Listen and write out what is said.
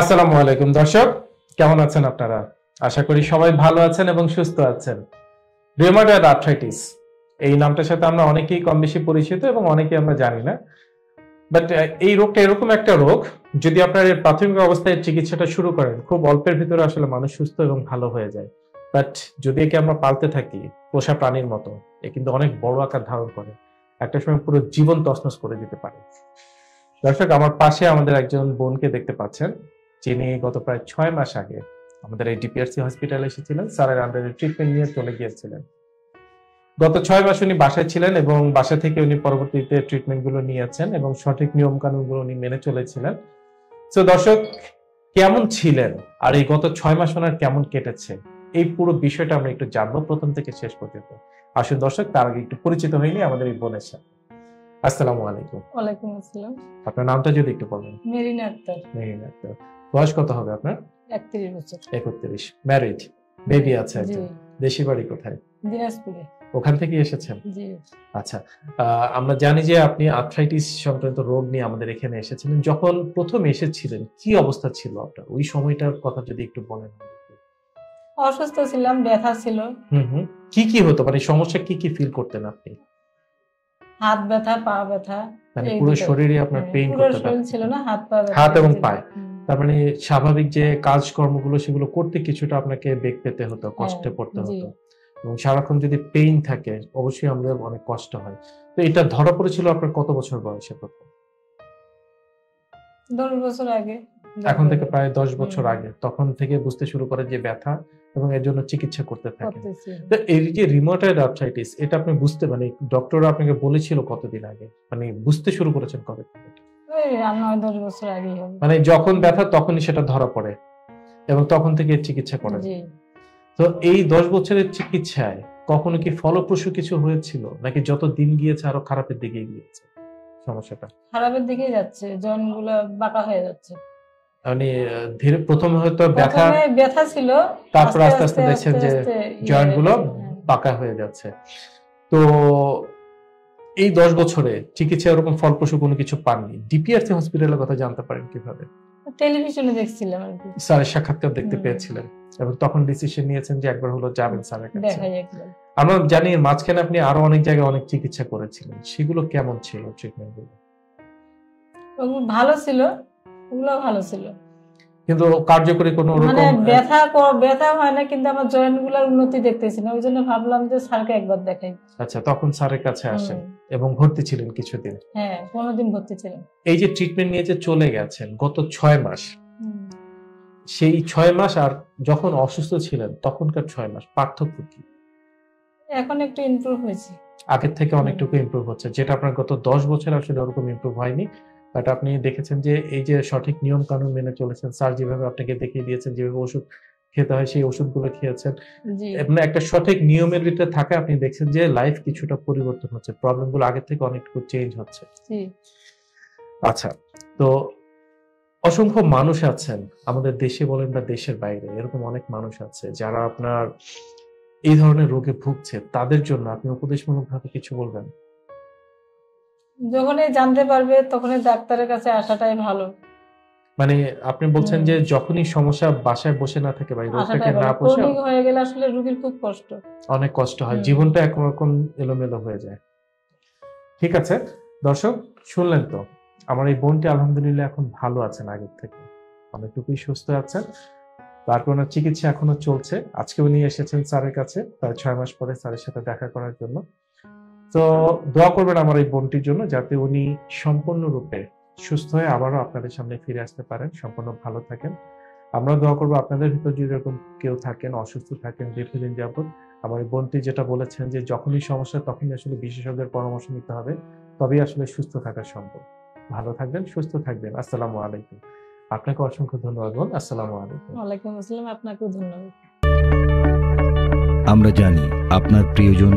আসসালামু আলাইকুম, দর্শক। কেমন আছেন আপনারা? আশা করি সবাই ভালো আছেন এবং সুস্থ আছেন। রিউমাটয়েড আর্থ্রাইটিস এই নামটার সাথে আমরা অনেকেই কম বেশি পরিচিত এবং অনেকেই আমরা জানি না। বাট এই রোগটা এরকম একটা রোগ, যদি আপনার প্রাথমিক অবস্থায় চিকিৎসাটা শুরু করেন, খুব অল্পের ভিতরে আসলে মানুষ সুস্থ এবং ভালো হয়ে যায়। বাট যদি একে আমরা পালতে থাকি, পোষা প্রাণীর মতো, এ কিন্তু অনেক বড় আকার ধারণ করে। একটা সময় পুরো জীবন তছনছ করে দিতে পারে। দর্শক, আমার পাশে আমাদের একজন বোনকে দেখতে পাচ্ছেন। যিনি গত প্রায় ছয় মাস আগে আমাদের এই ডিপিআরসি হসপিটালে এসেছিলেন স্যারের আন্ডারে ট্রিটমেন্ট নিয়ে চলে গিয়েছিলেন। গত ছয় মাস উনি বাসায় ছিলেন এবং বাসা থেকে উনি পরবর্তীতে ট্রিটমেন্টগুলো নিয়েছেন এবং সঠিক নিয়ম কানুনগুলো উনি মেনে চলেছিলেন। তো দর্শক কেমন ছিলেন আর এই গত ছয় মাস ওনার কেমন কেটেছে? এই পুরো বিষয়টা আমরা একটু জানব প্রথম থেকে শেষ পর্যন্ত। আসুন দর্শক তার আগে একটু পরিচিত হয়নি আমাদের এই বোনের সাথে। আসসালামু আলাইকুম। ওয়ালাইকুম আসসালাম। আপনার নামটা যদি একটু বলেন। মেরিনা আক্তার। মেরিন আক্তার। বয়স কত হবে আপনার? একত্রিশ বছর। একত্রিশ। ম্যারিড বেবি আছে একজন। দেশি বাড়ি কোথায়? দিনাজপুরে। ওখান থেকে এসেছেন? আচ্ছা আমরা জানি যে আপনি আর্থ্রাইটিস সংক্রান্ত রোগ নিয়ে আমাদের এখানে এসেছিলেন। যখন প্রথম এসেছিলেন কি অবস্থা ছিল আপনার? ওই সময়টার কথা যদি একটু বলেন। অসুস্থ ছিলাম ব্যথা ছিল। কি কি হতো? মানে সমস্যা কি কি ফিল করতেন আপনি? হাত ব্যথা পা ব্যথা মানে পুরো শরীরে আপনার পেইন করতে ছিল না। হাত পা হাত এবং। পায়ে। তার মানে স্বাভাবিক যে কাজকর্মগুলো সেগুলো করতে কিছুটা আপনাকে বেগ পেতে হতো কষ্টে হ্যাঁ, পড়তে হতো। এবং সারাক্ষণ যদি পেইন থাকে অবশ্যই আমাদের অনেক কষ্ট হয়। তো এটা ধরা পড়েছিল আপনার কত বছর বয়সে প্রথম? দশ বছর আগে। এখন থেকে প্রায় দশ বছর আগে। তখন থেকে বুঝতে শুরু করে যে ব্যথা এবং এর জন্য চিকিৎসা করতে থাকে তো এই যে রিমোটেড আর্থ্রাইটিস এটা আপনি বুঝতে মানে ডক্টর আপনাকে বলেছিল কতদিন আগে? মানে বুঝতে শুরু করেছেন কবে থেকে? ওই আর নয় দশ বছর আগেই হবে। মানে যখন ব্যথা তখনই সেটা ধরা পড়ে এবং তখন থেকে চিকিৎসা করেন। জি। তো এই দশ বছরের চিকিৎসায় কখনো কি ফলপ্রসূ কিছু হয়েছিল? নাকি যত দিন গিয়েছে আরও খারাপের দিকে গিয়েছে সমস্যাটা? খারাপের দিকেই যাচ্ছে জয়েন্টগুলো বাঁকা হয়ে যাচ্ছে। মানে ধীরে প্রথমে হয়তো ব্যথা ব্যথা ছিল তারপর আস্তে আস্তে দেখছেন যে ইয়ে জয়েন্টগুলো হয়ে। পাকা হয়ে যাচ্ছে। তো এই দশ বছরে চিকিৎসা এরকম ফলপ্রসূ কোনো কিছু পাননি। ডিপিআরসি হসপিটালের কথা জানতে পারেন কীভাবে? টেলিভিশনে দেখছিলাম আর কি। স্যারের সাক্ষাৎকার দেখতে পেয়েছিলেন এবং তখন ডিসিশন নিয়েছেন যে একবার হলো যাবেন স্যারের কাছে। আমরা জানি মাঝখানে আপনি আরও অনেক জায়গায় অনেক চিকিৎসা করেছিলেন। সেগুলো কেমন ছিল ট্রিটমেন্টগুলো ভালো ছিল ওগুলো ভালো ছিল। কিন্তু কার্যকরী কোনো মানে ব্যথা ব্যথা হয় না কিন্তু আমার জয়েন্টগুলার উন্নতি দেখতেছি না। ওই জন্য ভাবলাম যে স্যারকে একবার দেখাই। আচ্ছা তখন স্যারের কাছে আসেন এবং ভর্তি ছিলেন কিছুদিন। হ্যাঁ পনেরো দিন ভর্তি ছিলাম এই যে ট্রিটমেন্ট নিয়ে যে চলে গেছেন গত ছয় মাস সেই ছয় মাস আর যখন অসুস্থ ছিলেন তখনকার ছয় মাস পার্থক্য কি? এখন একটু ইমপ্রুভ হয়েছে। আগের থেকে অনেকটুকু ইমপ্রুভ হচ্ছে যেটা আপনার গত দশ বছর আসলে ওরকম ইমপ্রুভ হয়নি। বাট আপনি দেখেছেন যে এই যে সঠিক নিয়ম কানুন মেনে চলেছেন স্যার যেভাবে আপনাকে দেখিয়ে দিয়েছেন যেভাবে ওষুধ খেতে হয় সেই ওষুধগুলো খেয়েছেন। মানে একটা সঠিক নিয়মের ভিতরে থাকে আপনি দেখছেন যে লাইফ কিছুটা পরিবর্তন হচ্ছে প্রবলেমগুলো আগের থেকে অনেকটুকু চেঞ্জ হচ্ছে। আচ্ছা তো অসংখ্য মানুষ আছেন আমাদের দেশে বলেন বা দেশের বাইরে এরকম অনেক মানুষ আছে যারা আপনার এই ধরনের রোগে ভুগছে তাদের জন্য আপনি উপদেশমূলক ভাবে কিছু বলবেন? যখনই জানতে পারবে তখনই ডাক্তারের কাছে আসাটাই ভালো। মানে আপনি বলছেন যে যখনই সমস্যা বাসায় বসে না থাকে এই রোগটাকে না ক্রনিক হয়ে গেলে আসলে রুগীর খুব কষ্ট। অনেক কষ্ট হয়। জীবনটা একরকম এলোমেলো হয়ে যায়। ঠিক আছে। দর্শক শুনলেন তো? আমার এই বোনটি আলহামদুলিল্লাহ এখন ভালো আছেন আগের থেকে। অনেকটুকুই সুস্থ আছেন। তারপর ওনার চিকিৎসা এখনও চলছে। আজকে উনি এসেছেন স্যারের কাছে। প্রায় ছয় মাস পরে স্যারের সাথে দেখা করার জন্য। তো দোয়া করবেন আমার এই বোনটির জন্য যাতে উনি সম্পূর্ণরূপে সুস্থ হয়ে আবারও আপনাদের সামনে ফিরে আসতে পারেন সম্পূর্ণ ভালো থাকেন। আমরা দোয়া করব আপনাদের ভিতর যদি এরকম কেউ থাকেন অসুস্থ থাকেন দীর্ঘদিন যাবত আমার এই বোনটি যেটা বলেছেন যে যখনই সমস্যা তখনই আসলে বিশেষজ্ঞের পরামর্শ নিতে হবে তবেই আসলে সুস্থ থাকা সম্ভব। ভালো থাকবেন সুস্থ থাকবেন। আসসালামু আলাইকুম। আপনাকে অসংখ্য ধন্যবাদ বোন। আসসালামু আলাইকুম। ওয়ালাইকুম আসসালাম আপনাকেও ধন্যবাদ। আমরা জানি আপনার প্রিয়জন